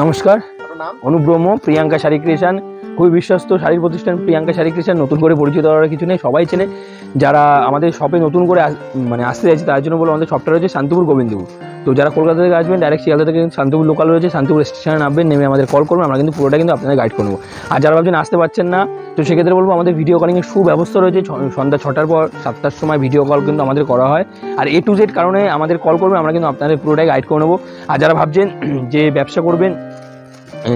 নমস্কার। অনুব্রহ্ম প্রিয়াঙ্কা শাড়ি ক্রিয়েশন খুবই বিশ্বস্ত শাড়ির প্রতিষ্ঠান প্রিয়াঙ্কা শাড়ি ক্রিয়েশন নতুন করে পরিচিত হওয়ার কিছু নেই সবাই চেনে। যারা আমাদের শপে নতুন করে মানে আসতে চাইছে তার জন্য বলে আমাদের শপটা রয়েছে শান্তিপুর গোবিন্দপুর। তো যারা কলকাতা থেকে আসবেন ডাইরেক্ট শিয়ালদা থেকে কিন্তু শান্তিপুর লোকাল রয়েছে শান্তিপুর স্টেশনে নামবেন নেমে আমাদের কল করবেন আমরা কিন্তু পুরোটা কিন্তু আপনাদের গাইড করব আর যারা ভাবছেন আসতে পারছেন না তো সেক্ষেত্রে বলব আমাদের ভিডিও কলিংয়ের সুব্যবস্থা রয়েছে। ছ- সন্ধ্যা ছটার পর সাতটার সময় ভিডিও কল কিন্তু আমাদের করা হয়। আর এ টু জেড কারণে আমাদের কল করবেন আমরা কিন্তু আপনাদের পুরোটাই গাইড করে নেব। আর যারা ভাবছেন যে ব্যবসা করবেন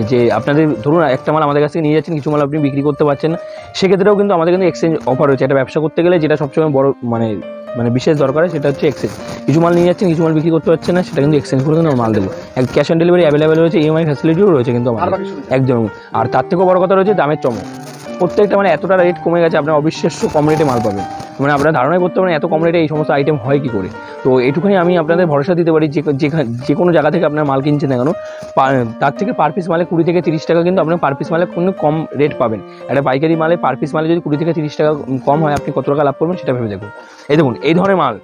যে আপনাদের ধরুন একটা মাল আমাদের কাছ থেকে নিয়ে যাচ্ছেন কিছু মাল আপনি বিক্রি করতে পারছেন না সেক্ষেত্রেও কিন্তু আমাদের কিন্তু এক্সচেঞ্জ অফার রয়েছে। একটা ব্যবসা করতে গেলে যেটা সবসময় বড় মানে মানে বিশেষ দরকার সেটা হচ্ছে এক্সচেঞ্জ কিছু মাল নিয়ে যাচ্ছেন কিছু মাল বিক্রি করতে পারছেন না সেটা কিন্তু এক্সচেঞ্জ করে কিন্তু আমরা মাল দেবো। ক্যাশ অন ডেলিভারি অ্যাভেলেবেল রয়েছে ইএমআই ফ্যাসিলিটিও রয়েছে কিন্তু আমাদের। একদম। আর তার থেকেও বড় কথা রয়েছে দামের চমক। প্রত্যেকটা মানে এতটা রেট কমে গেছে, আপনার অবিশ্বাস্য কম রেটে মাল পাবেন। মানে আপনার ধারণাই করতে পারেন এত কম রেটে এই সমস্ত আইটেম হয় কি করে। তো এইটুকুনি আমি আপনাদের ভরসা দিতে পারি, যে যে কোনো জায়গা থেকে আপনার মাল কিনছেন না কেন তার থেকে পার পিস মালে কুড়ি থেকে তিরিশ টাকা কিন্তু আপনার পার পিস মালে কোনো কম রেট পাবেন। একটা পাইকারি মালে পার পিস মালে যদি কুড়ি থেকে তিরিশ টাকা কম হয়, আপনি কত টাকা লাভ করবেন সেটা ভেবে দেখুন। এই দেখুন, এই ধরনের মাল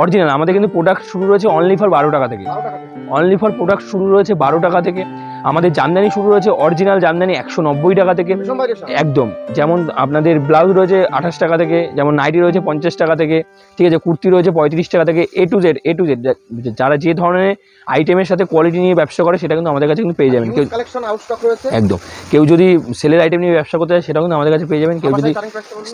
অরিজিনাল আমাদের কিন্তু প্রোডাক্ট শুরু রয়েছে অনলি ফর বারো টাকা থেকে। অনলি ফর প্রোডাক্ট শুরু রয়েছে বারো টাকা থেকে। আমাদের জামদানি শুরু রয়েছে অরিজিনাল জামদানি একশো নব্বই টাকা থেকে। একদম। যেমন আপনাদের ব্লাউজ রয়েছে আঠাশ টাকা থেকে যেমন নাইটি রয়েছে পঞ্চাশ টাকা থেকে ঠিক আছে কুর্তি রয়েছে পঁয়ত্রিশ টাকা থেকে A to Z A to Z যারা যে ধরনের আইটেমের সাথে কোয়ালিটি নিয়ে ব্যবসা করে সেটা কিন্তু আমাদের কাছে কিন্তু পেয়ে যাবেন। কেউ। একদম। কেউ যদি সেলের আইটেম নিয়ে ব্যবসা করতে চায় সেটা কিন্তু আমাদের কাছে পেয়ে যাবেন। কেউ যদি।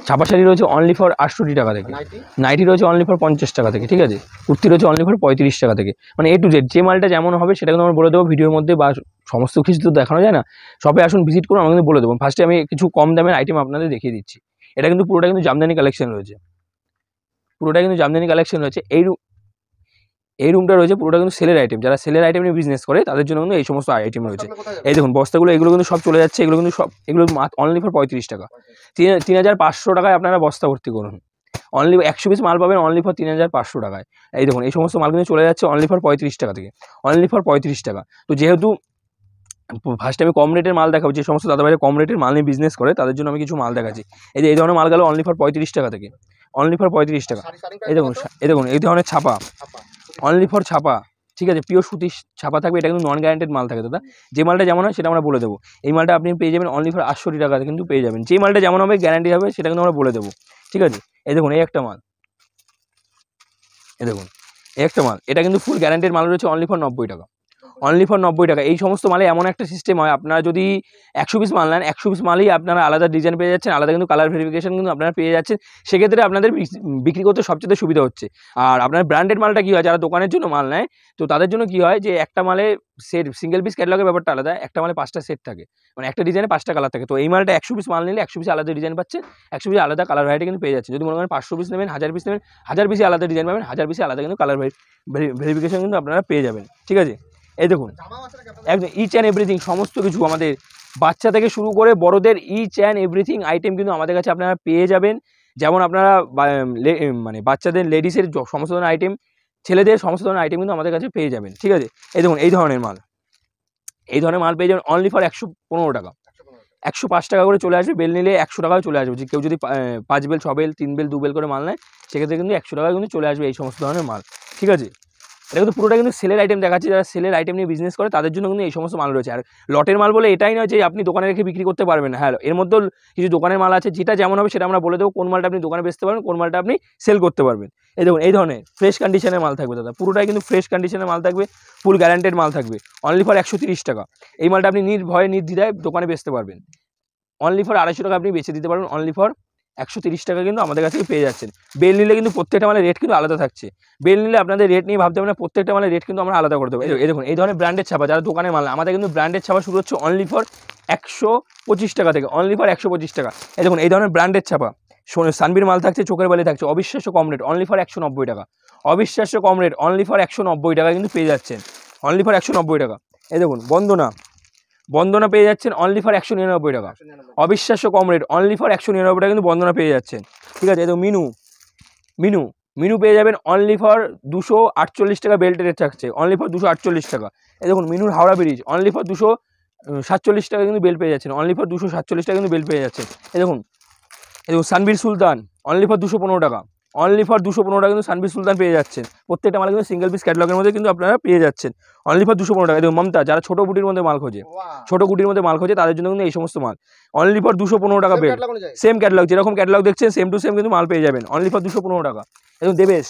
ছাপা শাড়ি রয়েছে অনলি ফর আটষট্টি টাকা থেকে। নাইটি রয়েছে অনলি ফর পঞ্চাশ টাকা থেকে ঠিক আছে? কুর্তি রয়েছে অনলি ফর পঁয়ত্রিশ টাকা থেকে। মানে এ টু জেড যে মালটা যেমন হবে সেটা কিন্তু আমরা বলে দেবো ভিডিওর মধ্যে বা সমস্ত কিছু তো দেখানো যায় না। শপে আসুন ভিজিট করুন আমরা কিন্তু বলে দেবো। ফার্স্টে আমি কিছু কম দামের আইটেম আপনাদের দেখিয়ে দিচ্ছি। এটা কিন্তু পুরোটা কিন্তু জামদানি কালেকশন রয়েছে। পুরোটা কিন্তু জামদানি কালেকশন রয়েছে। এই রুম এই রুমটা রয়েছে পুরোটা কিন্তু সেলের আইটেম যারা সেলের আইটেম নিয়ে বিজনেস করে তাদের জন্য কিন্তু এই সমস্ত আইটেম রয়েছে? এই দেখুন বস্তাগুলো এগুলো কিন্তু সব চলে যাচ্ছে। এগুলো কিন্তু সব এগুলো অনলি ফর পঁয়ত্রিশ টাকা। তিন তিন হাজার পাঁচশো টাকায় আপনারা বস্তা ভর্তি করুন। অনলি একশো পিস মাল পাবেন অনলি ফর তিন হাজার পাঁচশো টাকায়। এই দেখুন এই সমস্ত মাল কিন্তু চলে যাচ্ছে অনলি ফর পঁয়ত্রিশ টাকা থেকে। অনলি ফর পঁয়ত্রিশ টাকা। তো যেহেতু ফার্স্ট আমি কম রেটের মাল দেখাবো যে সমস্ত দাদা দাদাভাইরা কম রেটের মাল নিয়ে বিজনেস করে তাদের জন্য আমি কিছু মাল দেখাচ্ছি। এই যে এই ধরনের মাল গেল অনলি ফর পঁয়ত্রিশ টাকা থেকে। অনলি ফর পঁয়ত্রিশ টাকা। এই দেখুন? এই দেখুন এই ধরনের ছাপা। ছাপা। অনলি ফর ছাপা। ঠিক আছে পিওর সুতি ছাপা থাকবে এটা কিন্তু নন গ্যারান্টেড মাল থাকে দাদা। যে মালটা যেমন হয় সেটা আমরা বলে দেবো। এই মালটা আপনি পেয়ে যাবেন অনলি ফর আটষট্টি টাকাতে কিন্তু পেয়ে যাবেন। যে মালটা যেমন হবে গ্যারান্টি হবে সেটা কিন্তু আমরা বলে দেবো। ঠিক আছে? এই দেখুন এই একটা মাল। এই দেখুন এই একটা মাল। এটা কিন্তু ফুল গ্যারান্টেড মাল রয়েছে অনলি ফর নব্বই টাকা। অনলি ফর নব্বই টাকা। এই সমস্ত মালে এমন একটা সিস্টেম হয়, আপনারা যদি একশো পিস মাল নেন, একশো পিস মালেই আপনারা আলাদা ডিজাইন পেয়ে যাচ্ছেন, আলাদা কিন্তু কালার ভেরিফিকেশন কিন্তু আপনারা পেয়ে যাচ্ছেন। সেক্ষেত্রে আপনাদের বিক- বিক্রি করতে সবচেয়ে সুবিধা হচ্ছে। আর আপনার ব্র্যান্ডেড মালটা কী হয়, যারা দোকানের জন্য মাল নেয়, তো তাদের জন্য কি হয় যে, একটা মালে সেট সিঙ্গেল পিস ক্যাটালগের ব্যাপারটা আলাদা, একটা মালে পাঁচটা সেট থাকে। মানে একটা ডিজাইনে পাঁচটা কালার থাকে। তো এই মালটা একশো পিস মাল নিলে একশো পিস আলাদা ডিজাইন পাচ্ছে, একশো পিস আলাদা কালার ভ্যারাইটি কিন্তু পেয়ে যাচ্ছে। যদি মনে করেন পাঁচশো পিস নেবেন, হাজার পিস নেবেন, হাজার পিসে আলাদা ডিজাইন পাবেন, হাজার পিসে আলাদা কিন্তু কালার ভেরিফিকেশন কিন্তু আপনারা পেয়ে যাবেন। ঠিক আছে? এই দেখুন? একদম ইচ অ্যান্ড এভরিথিং সমস্ত কিছু আমাদের বাচ্চা থেকে শুরু করে বড়দের ইচ অ্যান্ড এভরিথিং আইটেম কিন্তু আমাদের কাছে আপনারা পেয়ে যাবেন। যেমন আপনারা মানে বাচ্চাদের লেডিসের সমস্ত ধরনের আইটেম ছেলেদের সমস্ত ধরনের আইটেম কিন্তু আমাদের কাছে পেয়ে যাবেন, ঠিক আছে? এই দেখুন, এই ধরনের মাল। এই ধরনের মাল পেয়ে যাবেন অনলি ফর একশো পনেরো টাকা। একশো পাঁচ টাকা করে চলে আসবে, বেল নিলে একশো টাকাও চলে আসবে। কেউ যদি পাঁচ বেল, ছ বেল, তিন বেল, দু বেল করে মাল নেয়, সেক্ষেত্রে কিন্তু একশো টাকা কিন্তু চলে আসবে এই সমস্ত ধরনের মাল, ঠিক আছে? এটা কিন্তু পুরোটা কিন্তু সেলের আইটেম দেখাচ্ছে, যারা সেলের আইটেম নিয়ে বিজনেস করে, তাদের জন্য কিন্তু এই সমস্ত মাল রয়েছে। আর লটের মাল বলে এটাই নয় যে আপনি দোকানে রেখে বিক্রি করতে পারবেন হ্যাঁ এর মধ্যেও কিছু দোকানের মাল আছে, যেটা যেমন হবে সেটা আমরা বলে দেবো, কোন মালটা আপনি দোকানে বেচতে পারবেন, কোন মালটা আপনি সেল করতে পারবেন। এই দেখুন, এই ধরনের ফ্রেশ কন্ডিশনের মাল থাকবে দাদা। পুরোটাই কিন্তু ফ্রেশ কন্ডিশনের মাল থাকবে ফুল গ্যারান্টেড মাল থাকবে। অনলি ফর একশো টাকা। এই মালটা আপনি নির্ভয়ে, নির্দ্বিধায় দোকানে বেচতে পারবেন। অনলি ফর আড়াইশো টাকা আপনি বেছে দিতে পারবেন অনলি ফর একশো তিরিশ টাকা কিন্তু আমাদের কাছ পেয়ে যাচ্ছেন। বেল নিলে কিন্তু প্রত্যেকটা মালের রেট কিন্তু আলাদা থাকছে। বেল নিলে আপনাদের রেট নিয়ে ভাবতে হবে না প্রত্যেকটা মালের রেট কিন্তু আমরা আলাদা করে দেবো। এই দেখুন, এই ধরনের ব্র্যান্ডের ছাপা যারা দোকানের মাল আমাদের কিন্তু ব্র্যান্ডের ছাপা শুরু হচ্ছে অনলি ফর একশো পঁচিশ টাকা থেকে অনলি ফর একশো পঁচিশ টাকা। এই দেখুন এই ধরনের ব্র্যান্ডের ছাপা সানবির মাল থাকছে চোখের বালি থাকছে অবিশ্বাস্য কম রেট অনলি ফর একশো নব্বই টাকা। অবিশ্বাস্য কম রেট অনলি ফর একশো নব্বই টাকা কিন্তু পেয়ে যাচ্ছেন অনলি ফর একশো নব্বই টাকা। এই দেখুন বন্দনা বন্দনা পেয়ে যাচ্ছেন অনলি ফর একশো নিরানব্বই টাকা। অবিশ্বাস্য কম রেট অনলি ফর একশো নিরানব্বই টাকা কিন্তু বন্দনা পেয়ে যাচ্ছেন। ঠিক আছে তো মিনু। মিনু মিনু পেয়ে যাবেন অনলি ফর দুশো আটচল্লিশ টাকা বেল্ট রেট থাকছে। অনলি ফর দুশো আটচল্লিশ টাকা। এই দেখুন মিনুর হাওড়া ব্রিজ অনলি ফর দুশো সাতচল্লিশ টাকা কিন্তু বেল পেয়ে যাচ্ছেন। অনলি ফর দুশো সাতচল্লিশ টাকা কিন্তু বেল পেয়ে যাচ্ছেন। এই দেখুন এই দেখুন সানবীর সুলতান অনলি ফর দুশো পনেরো টাকা। অনলি ফর দুশো পনেরো টাকা কিন্তু সানবি সুলতান পেয়ে যাচ্ছেন। প্রত্যেকটা মাল কিন্তু সিঙ্গেল পিস ক্যাটলগের মধ্যে কিন্তু আপনারা পেয়ে যাচ্ছেন। অনলি ফর দুশো পনেরো টাকা। দেখুন মমতা যারা ছোটো গুটির মধ্যে মাল খোঁজে ছোটো গুটির মধ্যে মাল খোঁজে তাদের জন্য কিন্তু এই সমস্ত মাল। অনলি ফর দুশো পনেরো টাকা পেয়ে সেম ক্যাটলগ যেরকম ক্যাটলগ দেখছেন সেম টু সেম কিন্তু মাল পেয়ে যাবেন। অনলি ফর দুশো পনেরো টাকা। এবং Debesh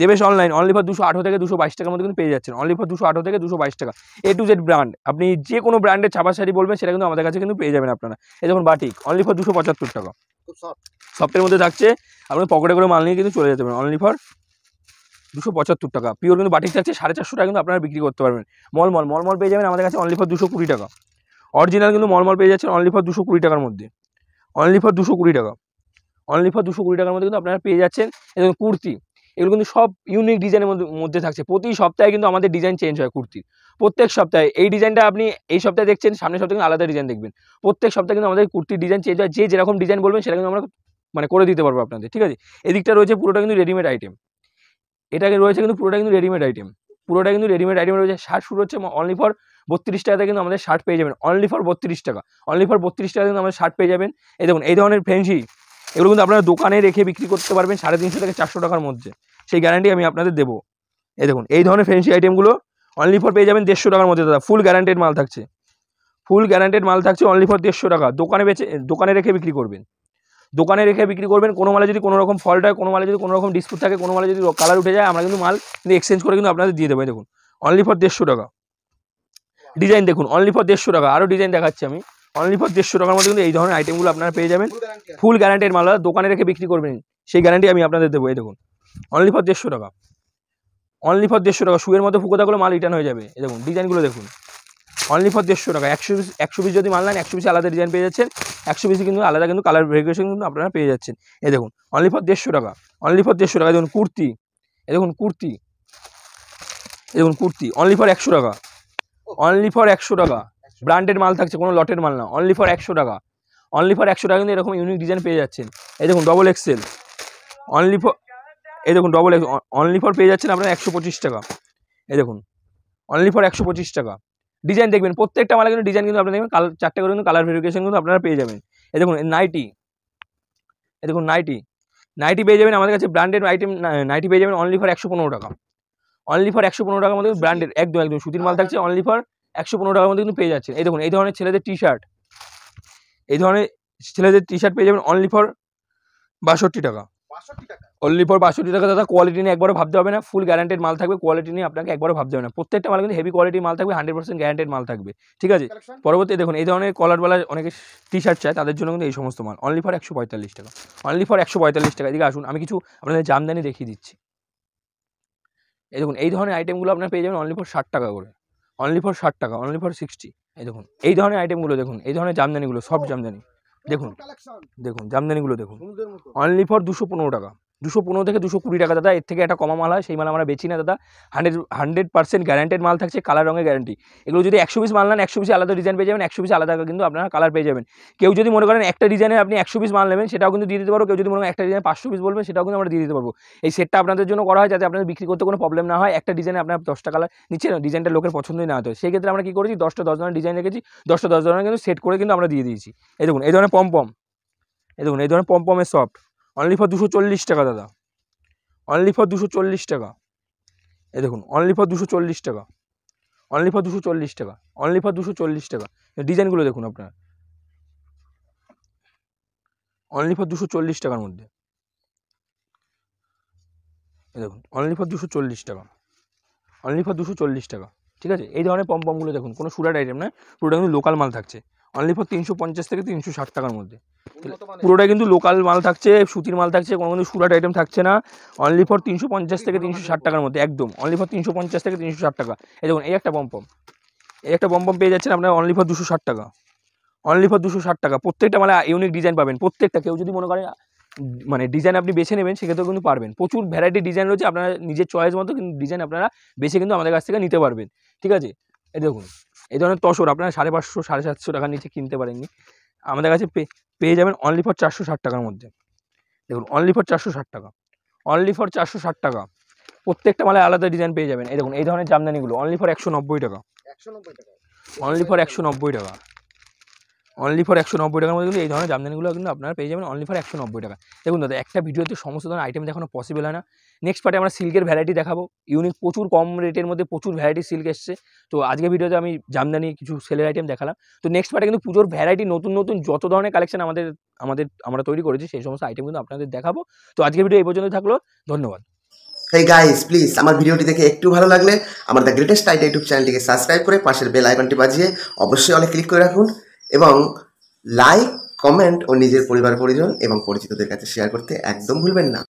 Debesh online only for দুশো আঠারো থেকে দুশো বাইশ টাকার মধ্যে কিন্তু পেয়ে যাচ্ছেন। অনলি ফর দুশো আঠারো থেকে দুশো বাইশ টাকা। এ টু জেড ব্র্যান্ড আপনি যে কোনো ব্র্যান্ডের ছাপা শাড়ি বলবেন সেটা কিন্তু আমাদের কাছে কিন্তু পেয়ে যাবেন আপনারা। এই দেখুন বাটিক অনলি ফর দুশো পঁচাত্তর টাকা। সফটের মধ্যে থাকছে আপনি পকেটে করে মাল নিয়ে কিন্তু চলে যেতে পারেন। অনলি ফর দুশো পঁচাত্তর টাকা। পিওর কিন্তু বাটিক থাকছে সাড়ে চারশো টাকা কিন্তু আপনারা বিক্রি করতে পারবেন। মলমল মলমল পেয়ে যাবেন আমাদের কাছে অনলি ফর দুশো কুড়ি টাকা। অরিজিনাল কিন্তু মলমল পেয়ে যাচ্ছেন অনলি ফর দুশো কুড়ি টাকার মধ্যে। অনলি ফর দুশো কুড়ি টাকা। অনলি ফর দুশো কুড়ি টাকার মধ্যে কিন্তু আপনারা পেয়ে যাচ্ছেন এবং কুর্তি। এগুলো কিন্তু সব ইউনিক ডিজাইনের মধ্যে থাকছে। প্রতি সপ্তাহে কিন্তু আমাদের ডিজাইন চেঞ্জ হয় কুর্তির। প্রত্যেক সপ্তাহে এই ডিজাইনটা আপনি এই সপ্তাহে দেখছেন, সামনের সপ্তাহে কিন্তু আলাদা ডিজাইন দেখবেন। প্রত্যেক সপ্তাহে কিন্তু আমাদের কুর্তির ডিজাইন চেঞ্জ হয়। যে যেরকম ডিজাইন বলবেন, সেটা কিন্তু আমরা মানে করে দিতে পারব আপনাদের, ঠিক আছে? এদিকটা রয়েছে পুরোটা কিন্তু রেডিমেড আইটেম এটাকে রয়েছে কিন্তু পুরোটা কিন্তু রেডিমেড আইটেম পুরোটা কিন্তু রেডিমেড আইটেম রয়েছে। শার্ট শুরু হচ্ছে অনলি ফর বত্রিশ টাকাতে কিন্তু আমাদের শার্ট পেয়ে যাবেন। অনলি ফর বত্রিশ টাকা। অনলি ফর বত্রিশ টাকা কিন্তু আমাদের শার্ট পেয়ে যাবেন। এই দেখুন, এই ধরনের ফ্যান্সি এগুলো কিন্তু আপনারা দোকানে রেখে বিক্রি করতে পারবেন সাড়ে তিনশো থেকে চারশো টাকার মধ্যে। সেই গ্যারান্টি আমি আপনাদের দেবো। এই দেখুন, এই ধরনের ফ্যান্সি আইটেমগুলো অনলি ফর পেয়ে যাবেন দেড়শো টাকার মধ্যে দাদা ফুল গ্যারান্টেড মাল থাকছে। ফুল গ্যারান্টেড মাল থাকছে অনলি ফর দেড়শো টাকা। দোকানে বেচে, দোকানে রেখে বিক্রি করবেন। দোকানে রেখে বিক্রি করবেন, কোনো মালে যদি কোনো রকম ফল্ট হয়, কোনো মালে যদি কোনো রকম ডিসপুট থাকে, কোনো মালে যদি কালার উঠে যায়, আমরা কিন্তু মাল কিন্তু এক্সচেঞ্জ করে কিন্তু আপনাদের দিয়ে দেবো। দেখুন অনলি ফর দেড়শো টাকা। ডিজাইন দেখুন অনলি ফর দেড়শো টাকা। আরও ডিজাইন দেখাচ্ছি আমি। অনলি ফর দেড়শো টাকার মধ্যে কিন্তু এই ধরনের আইটেমগুলো আপনারা পেয়ে যাবেন। ফুল গ্যারান্টেড মাল দোকানে রেখে বিক্রি করবেন, সেই গ্যারান্টি আমি আপনাদের দেবো, এই দেখুন। অনলি ফর দেড়শো টাকা। অনলি ফর দেড়শো টাকা। শুয়ের মধ্যে ফুকো থাকলে মাল রিটার্ন হয়ে যাবে। এই দেখুন ডিজাইনগুলো দেখুন। অনলি ফর দেড়শো টাকা। একশো পিস একশো পিস যদি মাল নেন, একশো পিস আলাদা ডিজাইন পেয়ে যাচ্ছেন। একশো পিসে কিন্তু আলাদা কিন্তু কালার ভেরিয়েশন কিন্তু আপনারা পেয়ে যাচ্ছেন। এই দেখুন অনলি ফর দেড়শো টাকা। অনলি ফর দেড়শো টাকা। দেখুন, কুর্তি। এ দেখুন, কুর্তি। দেখুন, কুর্তি। অনলি ফর একশো টাকা। অনলি ফর একশো টাকা। ব্র্যান্ডেড মাল থাকছে, কোনো লটের মাল না। অনলি ফর একশো টাকা। অনলি ফর একশো টাকা কিন্তু এরকম ইউনিক ডিজাইন পেয়ে যাচ্ছেন। এই দেখুন ডবল এক্সেল অনলি ফর এই দেখুন ডবল এক্স অনলি ফর পেয়ে যাচ্ছেন আপনারা একশো পঁচিশ টাকা। এই দেখুন অনলি ফর একশো পঁচিশ টাকা। ডিজাইন দেখবেন, প্রত্যেকটা মালে কিন্তু ডিজাইন কিন্তু আপনারা দেখবেন কালার চারটে করে কিন্তু কালার ভেরিফিকেশন কিন্তু আপনারা পেয়ে যাবেন। এই দেখুন নাইটি এই দেখুন নাইটি নাইটি পেয়ে যাবেন আমাদের কাছে ব্র্যান্ডেড আইটেম নাইটি পেয়ে যাবেন অনলি ফর একশো পনেরো টাকা। অনলি ফর একশো পনেরো টাকার মধ্যে ব্র্যান্ডেড একদম একদম। সুতির মাল থাকছে অনলি ফর একশো পনেরো টাকার মধ্যে কিন্তু পেয়ে যাচ্ছেন। এই দেখুন এই ধরনের ছেলেদের টি শার্ট এই ধরনের ছেলেদের টি শার্ট পেয়ে যাবেন অনলি ফর বাষট্টি টাকা। অনলি ফর বাষট্টি টাকা দাদা কোয়ালিটি নিয়ে একবারও ভাবতে হবে না। ফুল গ্যারান্টেড মাল থাকবে কোয়ালিটি নিয়ে আপনাকে একবারও ভাবতে হবে না। প্রত্যেকটা মাল কিন্তু হেভি কোয়ালিটির মাল থাকবে হান্ড্রেড পার্সেন্ট গ্যারান্টেড মাল থাকবে। ঠিক আছে? পরবর্তী দেখুন এই ধরনের কলারওয়ালা অনেকে টি শার্ট চায় তাদের জন্য কিন্তু এই সমস্ত মাল। অনলি ফর একশো পঁয়তাল্লিশ টাকা। অনলি ফর একশো পঁয়তাল্লিশ টাকা। এদিকে আসুন আমি কিছু আপনাদের জামদানি দেখিয়ে দিচ্ছি। এই দেখুন এই ধরনের আইটেমগুলো আপনার পেয়ে যাবেন অনলি ফর ষাট টাকা করে। অনলি ফর ষাট টাকা অনলি ফর সিক্সটি এই দেখুন এই ধরনের আইটেমগুলো দেখুন এই ধরনের জামদানিগুলো সব জামদানি। দেখুন দেখুন জামদানিগুলো দেখুন। অনলি ফর দুশো পনেরো টাকা। দুশো পনেরো থেকে দুশো কুড়ি টাকা। দাদা, এর থেকে একটা কমা মাল হয়, সেই মাল আমরা বেচি না দাদা। হান্ড্রেড হান্ড্রেড পার্সেন্ট গ্যারান্টেড মাল থাকছে কালার রঙের গ্যারান্টি এগুলো যদি একশো পিস মাল নেন, একশো পিস আলাদা ডিজাইন পেয়ে যাবেন, একশো পিস আলাদা কিন্তু আপনারা কালার পেয়ে যাবেন। কেউ যদি মনে করেন একটা ডিজাইনের আপনি একশো পিস মাল নেবেন, সেটাও কিন্তু দিয়ে দিতে পারব। কেউ যদি মনে করেন একটা ডিজাইন পাঁচশো পিস বলবেন, সেটাও কিন্তু আমরা দিয়ে দিতে পারব। এই সেটটা আপনাদের জন্য করা হয় যাতে আপনাদের বিক্রি করতে কোনো প্রবলেম না হয়। একটা ডিজাইনে আপনার দশটা কালার নিচ্ছে না ডিজাইনটা লোকের পছন্দই না হতো সেই ক্ষেত্রে আমরা কী করেছি, দশটা, দশ ধরনের ডিজাইন রেখেছি। দশটা, দশ ধরনের কিন্তু সেট করে কিন্তু আমরা দিয়ে দিয়েছি। এই দেখুন, এই ধরনের পম্পম। এই দেখুন, এই ধরনের পম্পমের সফট অনলি ফর দুশো চল্লিশ টাকা, দাদা। অনলি ফর দুশো চল্লিশ টাকা। এই দেখুন অনলি ফর দুশো চল্লিশ টাকা। অনলি ফর দুশো চল্লিশ টাকা। অনলি ফর দুশো চল্লিশ টাকা। ডিজাইনগুলো দেখুন আপনার। অনলি ফর দুশো চল্লিশ টাকার মধ্যে। দেখুন অনলি ফর দুশো চল্লিশ টাকা। অনলি ফর দুশো চল্লিশ টাকা। ঠিক আছে? এই ধরনের পম্পমগুলো দেখুন, কোনো সুরাট আইটেম নয়। পুরোটা কিন্তু লোকাল মাল থাকছে। অনলি ফর তিনশো পঞ্চাশ থেকে তিনশো ষাট টাকার মধ্যে। পুরোটা কিন্তু লোকাল মাল থাকছে সুতির মাল থাকছে কোনো কিন্তু সুরাট আইটেম থাকছে না। অনলি ফর তিনশো পঞ্চাশ থেকে তিনশো ষাট টাকার মধ্যে একদম। অনলি ফর তিনশো পঞ্চাশ থেকে তিনশো ষাট টাকা। এই দেখুন এই একটা পম্পম এই একটা পম্পম পেয়ে যাচ্ছেন আপনার অনলি ফর দুশো ষাট টাকা। অনলি ফর দুশো ষাট টাকা। প্রত্যেকটা মানে ইউনিক ডিজাইন পাবেন প্রত্যেকটা। কেউ যদি মনে করে মানে ডিজাইন আপনি বেছে নেবেন সেক্ষেত্রেও কিন্তু পারবেন। প্রচুর ভ্যারাইটি ডিজাইন রয়েছে আপনারা নিজের চয়েস মতো কিন্তু ডিজাইন আপনারা বেছে কিন্তু আমাদের কাছ থেকে নিতে পারবেন। ঠিক আছে? এই দেখুন। এই ধরনের তসর আপনারা সাড়ে পাঁচশো সাড়ে সাতশো টাকার নিচে কিনতে পারেননি। আমাদের কাছে পেয়ে যাবেন অনলি ফর চারশো ষাট টাকার মধ্যে। দেখুন অনলি ফর চারশো ষাট টাকা। অনলি ফর চারশো ষাট টাকা। প্রত্যেকটা মালে আলাদা ডিজাইন পেয়ে যাবেন। এই দেখুন এই ধরনের জামদানিগুলো অনলি ফর একশো নব্বই টাকা। অনলি ফর একশো নব্বই টাকা। অনলি ফর একশো নব্বই টাকার মধ্যে কিন্তু এই ধরনের জামদানিগুলো কিন্তু আপনারা পেয়ে যাবেন অনলি ফর একশো নব্বই টাকা। দেখুন দাদা, একটা ভিডিওতে সমস্ত ধরনের আইটেম দেখানো পসিবল হয় না। নেক্সট পার্টে আমরা সিল্কের ভ্যারাইটি দেখাবো। ইউনিক প্রচুর কম রেটের মধ্যে প্রচুর ভ্যারাইটি সিল্ক এসছে। তো আজকের ভিডিওতে আমি জামদানি, কিছু সেলের আইটেম দেখালাম। তো নেক্সট পার্টে কিন্তু পুজোর ভ্যারাইটি নতুন নতুন যত ধরনের কালেকশন আমাদের আমাদের, আমরা তৈরি করেছি, সেই সমস্ত আইটেম কিন্তু আপনাদের দেখাবো। তো আজকে ভিডিও এই পর্যন্ত থাকল। ধন্যবাদ। হেই গাইস প্লিজ আমার ভিডিওটি দেখে একটু ভালো লাগলে, আমার দ্য গ্রেটেস্ট আইডিয়া ইউটিউব চ্যানেলটিকে সাবস্ক্রাইব করে পাশের বেল আইকনটি বাজিয়ে অবশ্যই অনেক ক্লিক করে রাখুন। এবং লাইক কমেন্ট ও নিজের পরিবার পরিজন এবং পরিচিতদের কাছে শেয়ার করতে একদম ভুলবেন না।